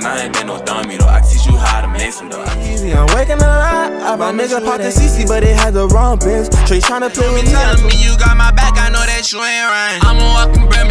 And I ain't been no dummy though. I teach you how to make some dough. Easy, I'm waking a lot. I My nigga popped the CC, but it had the wrong bitch. Trey tryna play with me. Telling me you got my back, I know that you ain't right. I'm a walking bread